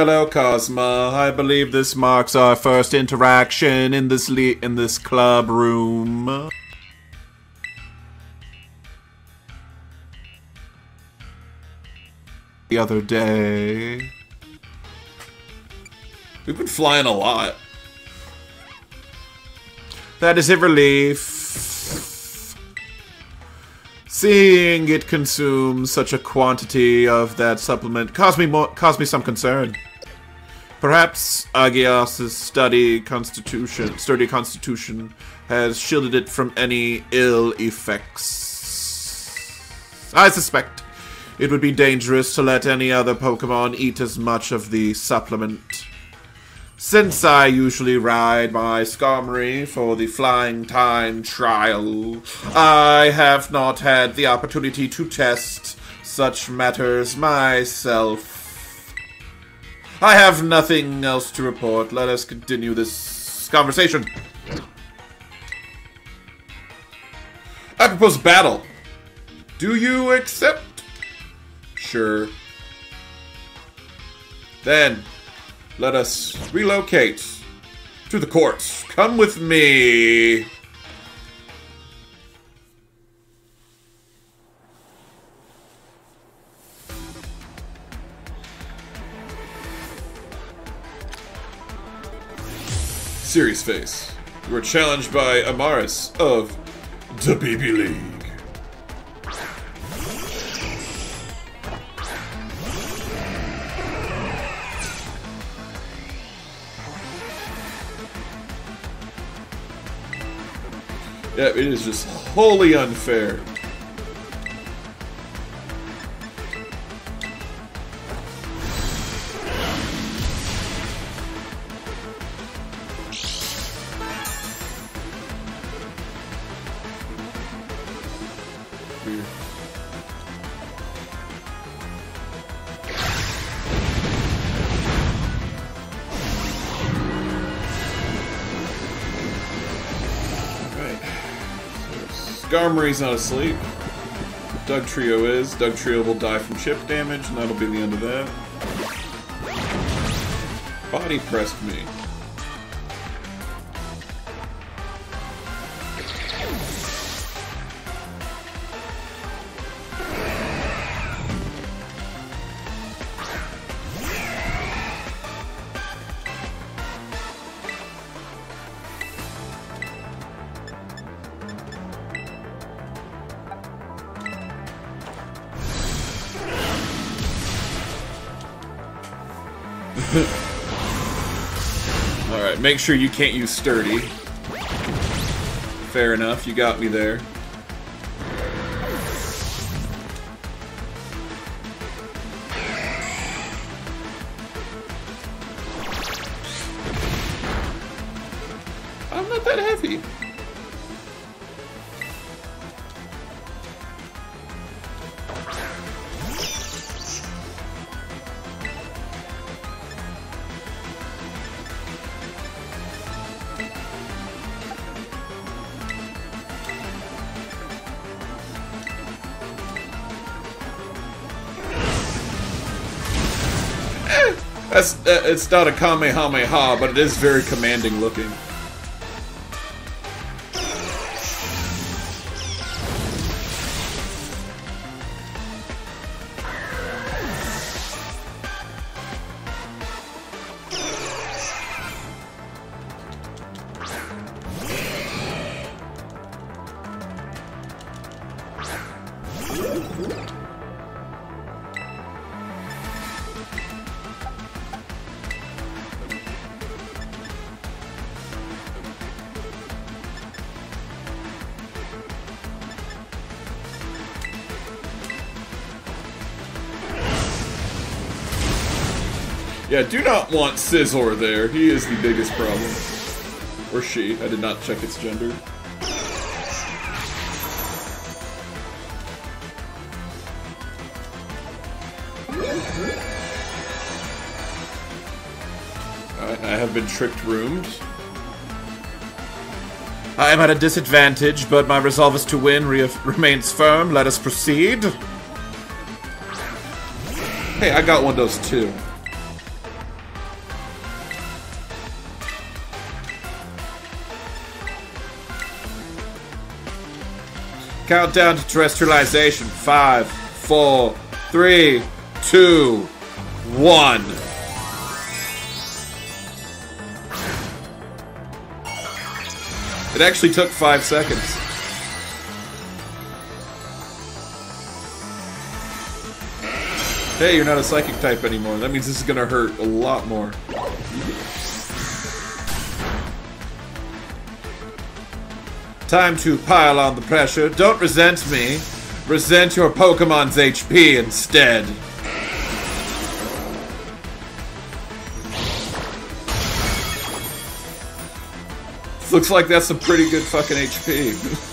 Hello, Cosma. I believe this marks our first interaction in this in this club room. The other day. We've been flying a lot. That is a relief. Seeing it consume such a quantity of that supplement caused me caused me some concern. Perhaps Agios's study constitution, sturdy constitution has shielded it from any ill effects. I suspect it would be dangerous to let any other Pokemon eat as much of the supplement. Since I usually ride my Skarmory for the Flying Time trial, I have not had the opportunity to test such matters myself. I have nothing else to report. Let us continue this conversation. I propose battle. Do you accept? Sure. Then, let us relocate to the courts. Come with me. Serious face. You are challenged by Amarys of the BB League. Yeah, it is just wholly unfair. So Skarmory's not asleep. Dugtrio is. Dugtrio will die from chip damage, and that'll be the end of that. Body pressed me. Alright, make sure you can't use sturdy. Fair enough, you got me there. It's not a Kamehameha, but it is very commanding looking. Do not want Scizor there. He is the biggest problem. Or she. I did not check its gender. I, I have been tricked roomed. I am at a disadvantage, but my resolve is to win re- remains firm. Let us proceed. Hey, I got one of those too. Countdown to Terastallization. Five, four, three, two, one. It actually took five seconds. Hey, you're not a psychic type anymore. That means this is gonna hurt a lot more. Time to pile on the pressure. Don't resent me. Resent your Pokemon's HP instead. Looks like that's some pretty good fucking HP.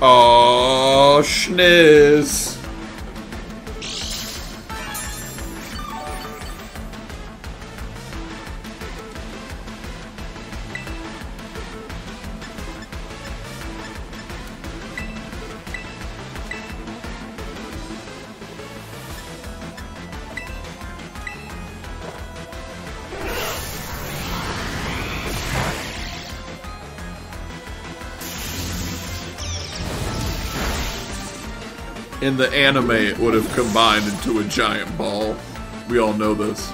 Oh, schniz. In the anime, it would have combined into a giant ball. We all know this.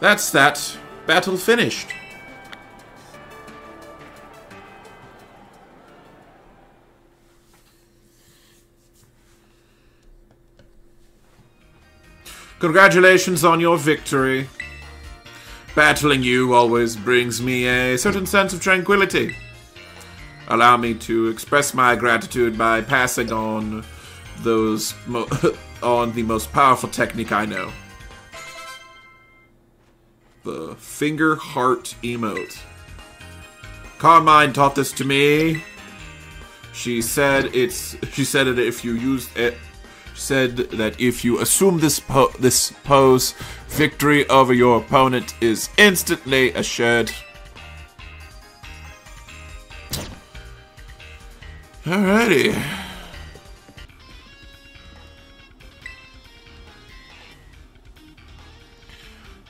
That's that. Battle finished. Congratulations on your victory. Battling you always brings me a certain sense of tranquility. Allow me to express my gratitude by passing on those on the most powerful technique I know. The finger heart emote. Carmine taught this to me. She said it's she said it if you use it said that if you assume this po- this pose, victory over your opponent is instantly assured. Alrighty.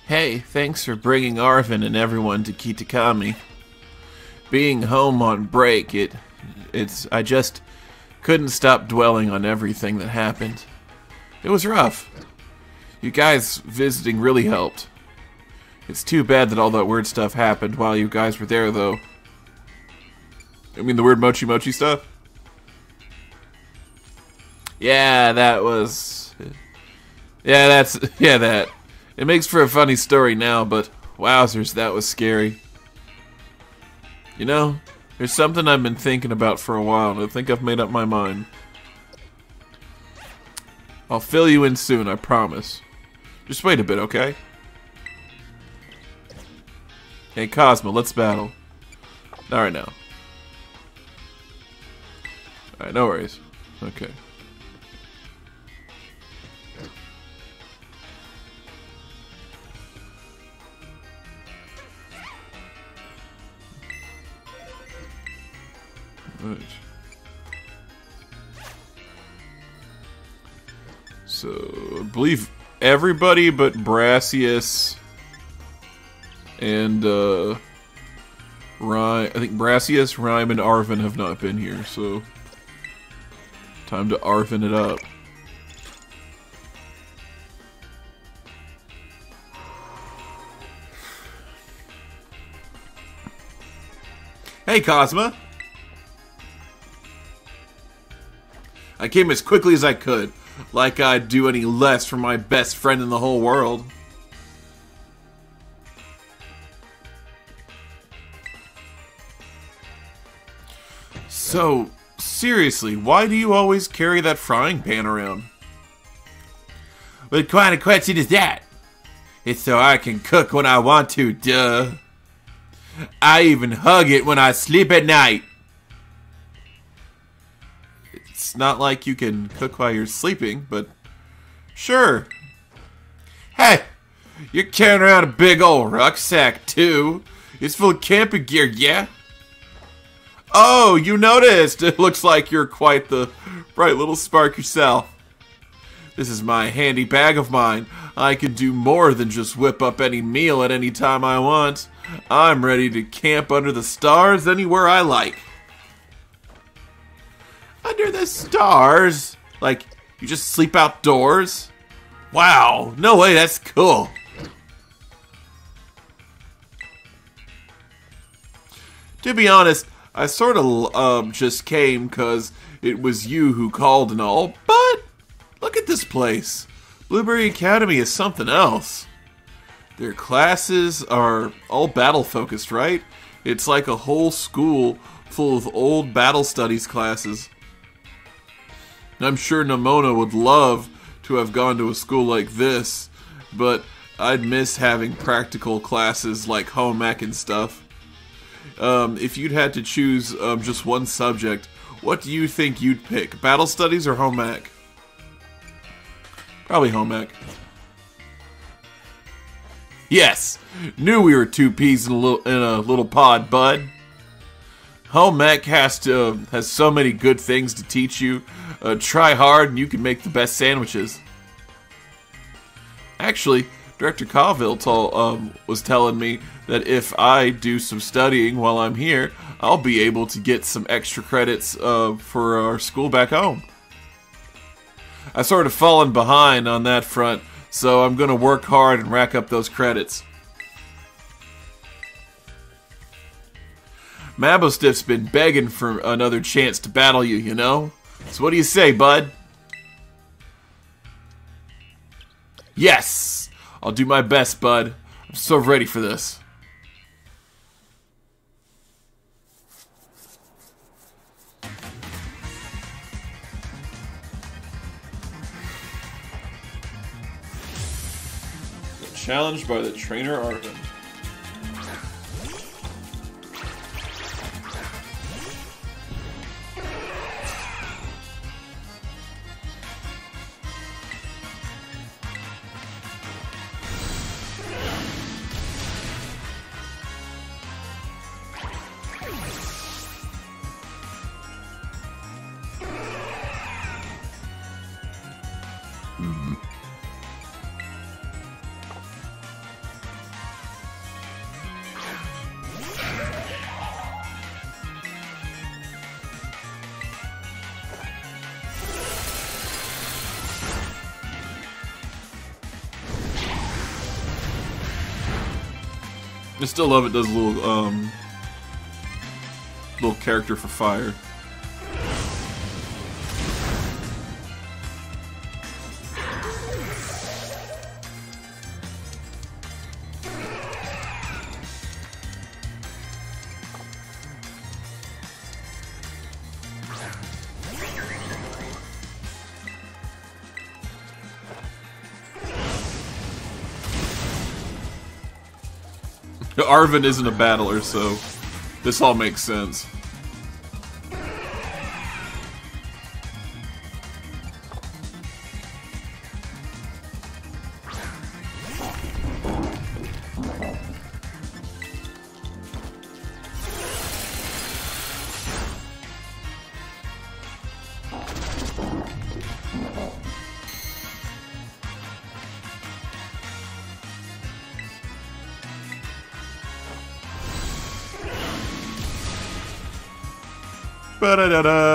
Hey, thanks for bringing Arven and everyone to Kitakami. Being home on break, it it's I just couldn't stop dwelling on everything that happened. It was rough. You guys visiting really helped. It's too bad that all that weird stuff happened while you guys were there, though. I mean, the weird mochi mochi stuff? Yeah, that was. Yeah, that's. Yeah, that. It makes for a funny story now, but wowzers, that was scary. You know, there's something I've been thinking about for a while, and I think I've made up my mind. I'll fill you in soon, I promise. Just wait a bit, okay? Hey, Cosmo, let's battle. Not right now. Alright, no worries. Okay. So, I believe everybody but Brassius and uh, Ryme. I think Brassius, Ryme, and Arven have not been here, so time to Arven it up. Hey, Cosma. I came as quickly as I could. Like I'd do any less for my best friend in the whole world. So, seriously, why do you always carry that frying pan around? What kind of question is that? It's so I can cook when I want to, duh. I even hug it when I sleep at night. Not like you can cook while you're sleeping, but sure. Hey, you're carrying around a big old rucksack, too. It's full of camping gear, yeah? Oh, you noticed! It looks like you're quite the bright little spark yourself. This is my handy bag of mine. I can do more than just whip up any meal at any time I want. I'm ready to camp under the stars anywhere I like. Under the stars? Like, you just sleep outdoors? Wow, no way, that's cool. To be honest, I sort of um, just came because it was you who called and all, but look at this place. Blueberry Academy is something else. Their classes are all battle focused, right? It's like a whole school full of old battle studies classes. I'm sure Nemona would love to have gone to a school like this, but I'd miss having practical classes like home ec and stuff. Um, if you'd had to choose um, just one subject, what do you think you'd pick? Battle studies or home ec? Probably home ec. Yes, knew we were two peas in a little, in a little pod, bud. Home ec has to has so many good things to teach you. Uh, try hard, and you can make the best sandwiches. Actually, Director Colville um, was telling me that if I do some studying while I'm here, I'll be able to get some extra credits uh, for our school back home. I sort of fallen behind on that front, so I'm going to work hard and rack up those credits. Mabosstiff's been begging for another chance to battle you, you know? So what do you say, bud? Yes! I'll do my best, bud. I'm so ready for this. Challenged by the trainer Arven. I still love it does a little um little character for fire. Arven isn't a battler, so this all makes sense. Ba-da-da-da.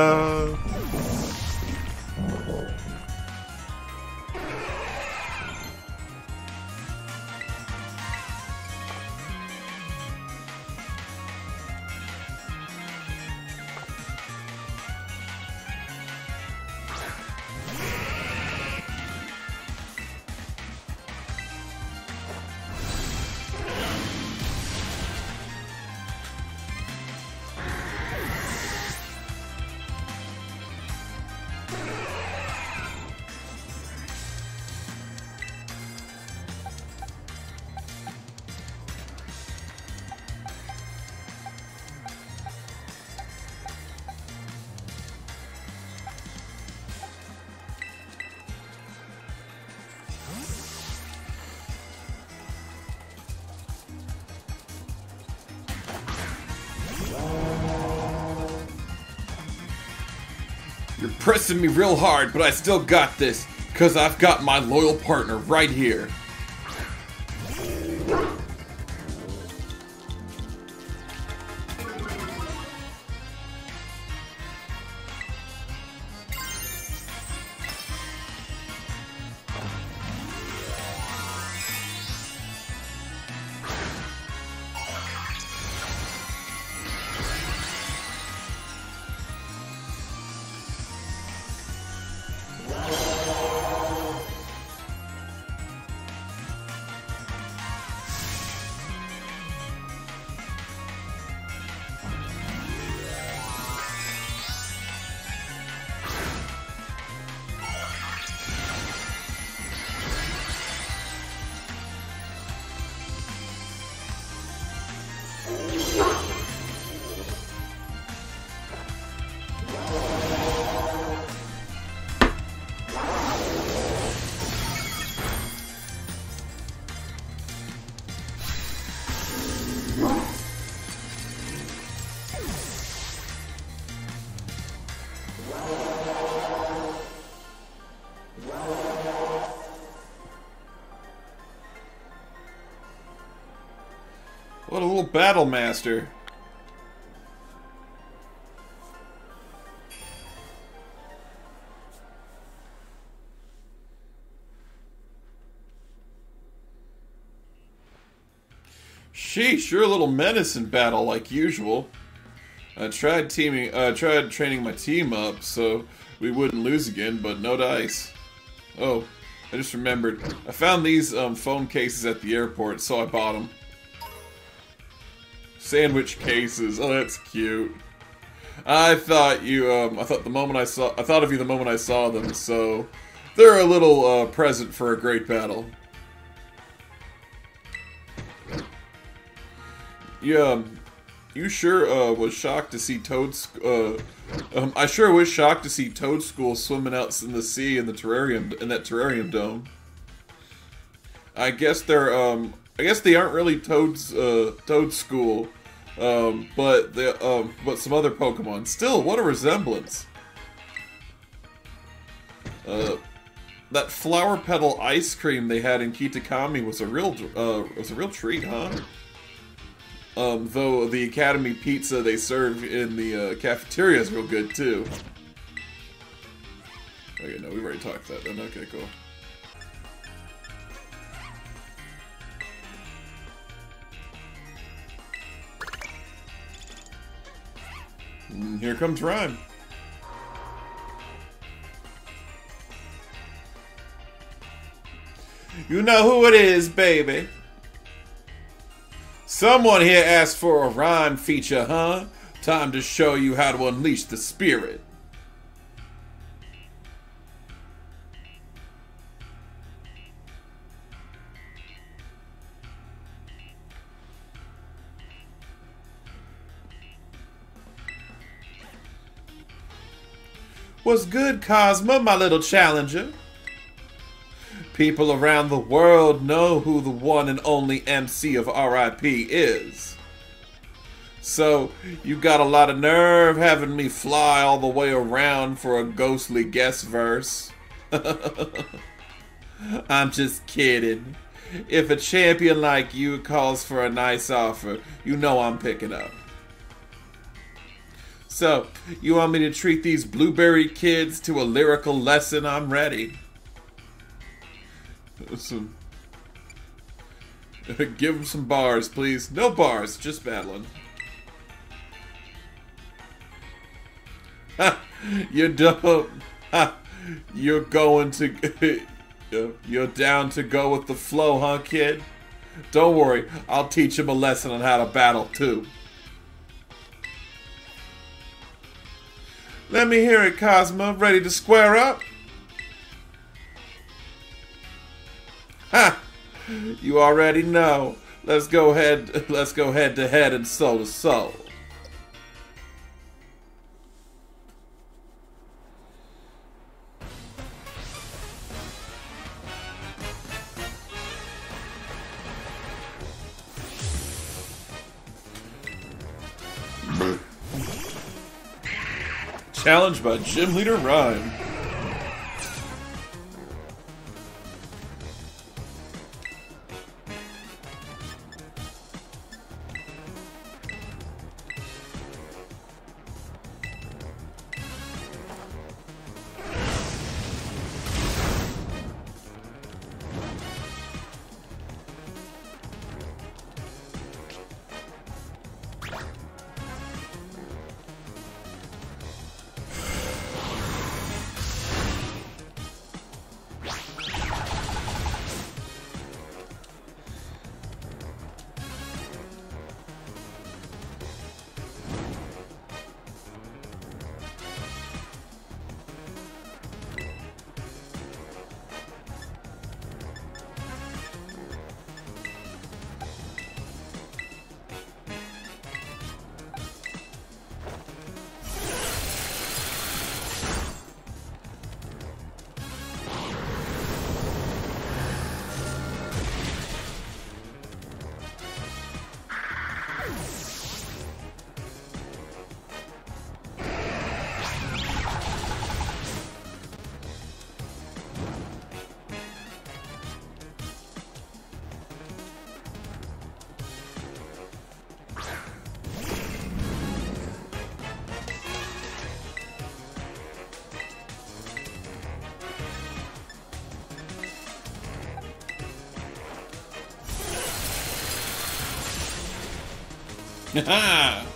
Pressing me real hard, but I still got this, because I've got my loyal partner right here. A battle master. Sheesh, you're a little menace in battle like usual. I tried teaming, uh, tried training my team up so we wouldn't lose again, but no dice. Oh, I just remembered. I found these um, phone cases at the airport, so I bought them. Sandwich cases. Oh, that's cute. I thought you, um, I thought the moment I saw, I thought of you the moment I saw them, so they're a little uh, present for a great battle. Yeah, you sure uh, was shocked to see Toad. Uh, um, I sure was shocked to see Toedscool swimming out in the sea in the terrarium in that terrarium dome. I guess they're um, I guess they aren't really Toad's uh, Toedscool, um, but the um, but some other Pokemon. Still, what a resemblance. Uh, that flower petal ice cream they had in Kitakami was a real uh, was a real treat, huh? Um, though the Academy pizza they serve in the uh, cafeteria is real good too. Okay, no, we've already talked that. Then okay, cool. And here comes Ryme. You know who it is, baby. Someone here asked for a rhyme feature, huh? Time to show you how to unleash the spirit. What's good, Cosmo, my little challenger? People around the world know who the one and only MC of RIP is. So, you got a lot of nerve having me fly all the way around for a ghostly guest verse. I'm just kidding. If a champion like you calls for a nice offer, you know I'm picking up. So, you want me to treat these blueberry kids to a lyrical lesson? I'm ready. Some, give them some bars, please. No bars, just battling. You're. You're going to... You're down to go with the flow, huh, kid? Don't worry, I'll teach him a lesson on how to battle, too. Let me hear it, Cosmo. Ready to square up? Ha! You already know. Let's go head let's go head to head and soul to soul. Challenged by Gym Leader Ryme. Ha! Ah.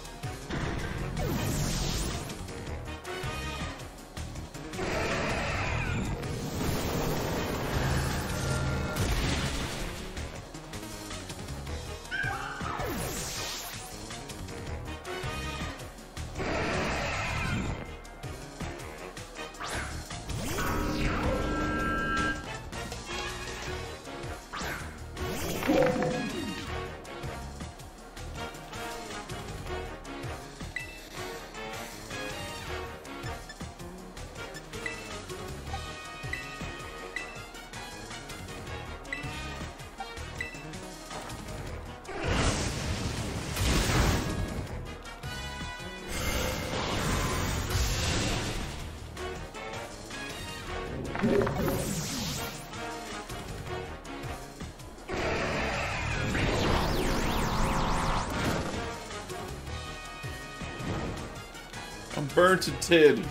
Burnt to tid.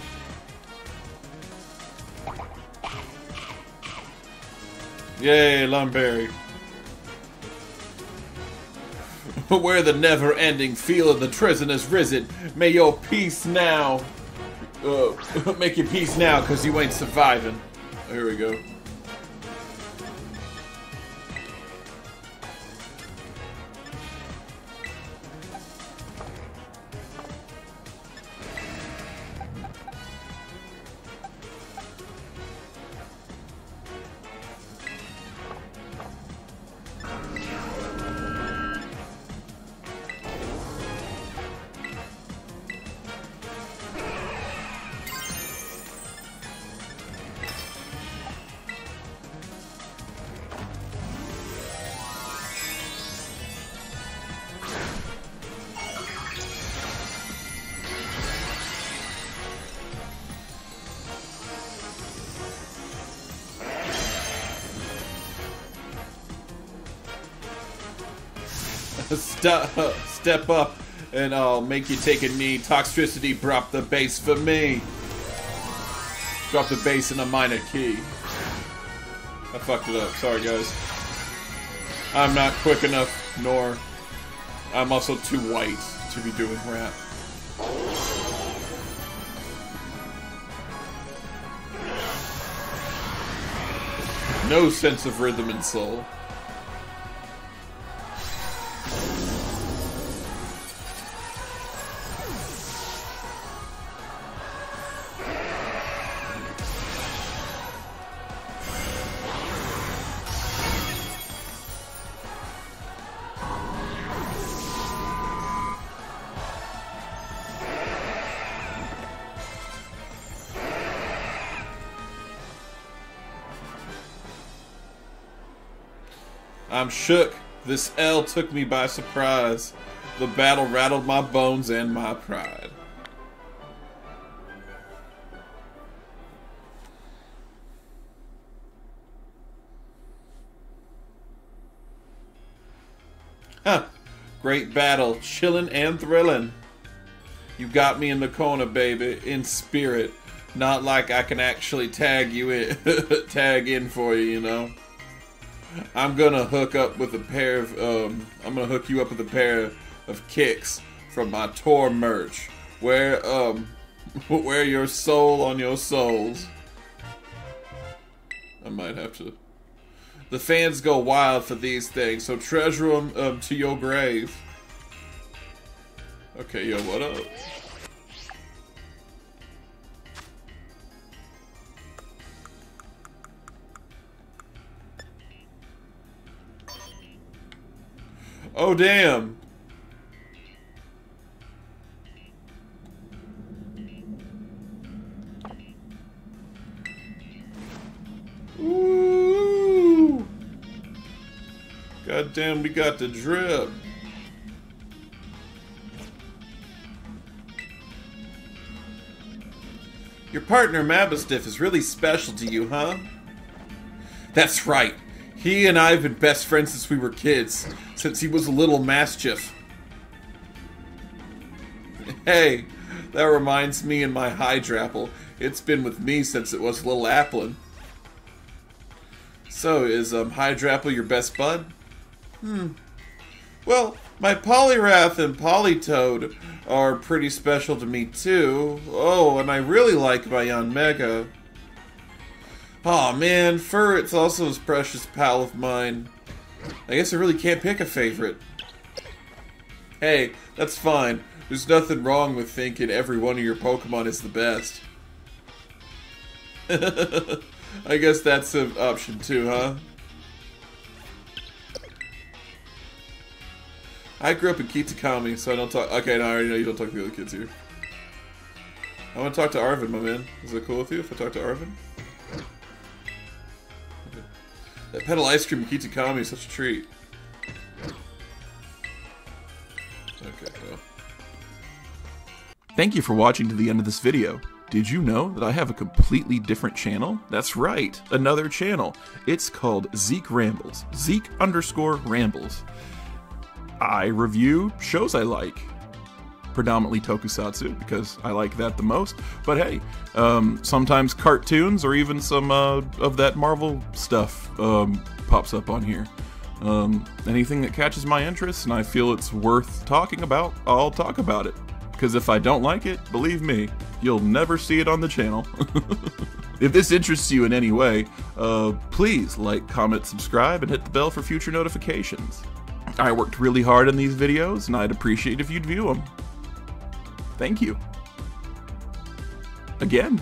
Yay, Lumberry. Where the never-ending feel of the prison is risen, may your peace now... Uh, make your peace now, cause you ain't surviving. Here we go. Step, step up and I'll make you take a knee. Toxtricity, drop the bass for me. Drop the bass in a minor key. I fucked it up. Sorry, guys. I'm not quick enough, nor I'm also too white to be doing rap. No sense of rhythm and soul. I'm shook. This L took me by surprise. The battle rattled my bones and my pride. Huh. Great battle, chillin' and thrillin'. You got me in the corner, baby, in spirit. Not like I can actually tag you in, tag in for you, you know. I'm gonna hook up with a pair of, um, I'm gonna hook you up with a pair of kicks from my tour merch. Wear, um, wear your soul on your souls. I might have to. The fans go wild for these things, so treasure them um, to your grave. Okay, yo, what up? Oh, damn. Ooh. God damn, we got the drip. Your partner Mabosstiff is really special to you, huh? That's right. He and I have been best friends since we were kids, since he was a little mischief. Hey, that reminds me and my Hydrapple. It's been with me since it was a little Applin. So, is um, Hydrapple your best bud? Hmm. Well, my Poliwrath and Politoed are pretty special to me too. Oh, and I really like my Yanmega. Aw oh, man, Furret's also a precious pal of mine. I guess I really can't pick a favorite. Hey, that's fine. There's nothing wrong with thinking every one of your Pokemon is the best. I guess that's an option too, huh? I grew up in Kitakami, so I don't talk. Okay, no, I already know you don't talk to the other kids here. I want to talk to Arven, my man. Is it cool with you if I talk to Arven? That pedal ice cream Kitakami is such a treat. Okay, well. Thank you for watching to the end of this video. Did you know that I have a completely different channel? That's right, another channel. It's called Zeke Rambles. Zeke underscore Rambles. I review shows I like. Predominantly tokusatsu, because I like that the most. But hey, um, sometimes cartoons or even some uh, of that Marvel stuff um, pops up on here. Um, anything that catches my interest and I feel it's worth talking about, I'll talk about it. Because if I don't like it, believe me, you'll never see it on the channel. if this interests you in any way, uh, please like, comment, subscribe, and hit the bell for future notifications. I worked really hard on these videos, and I'd appreciate if you'd view them. Thank you. Again.